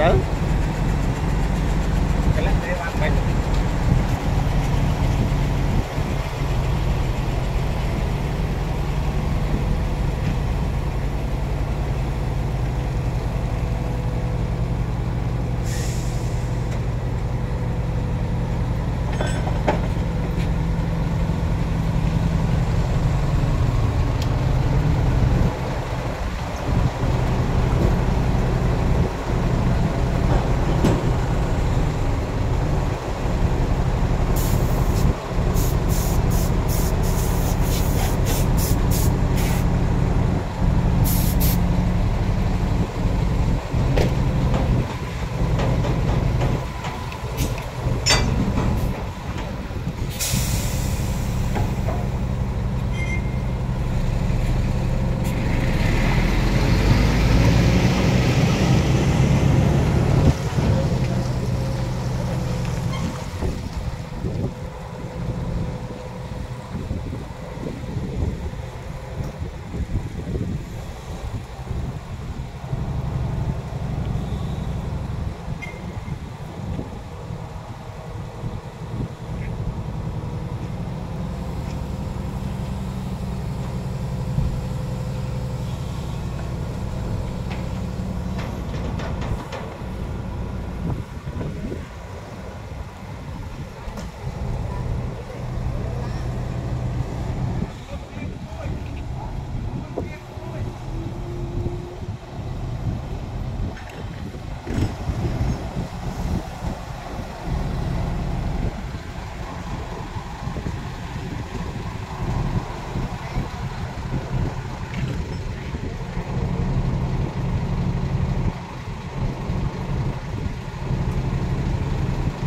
đấy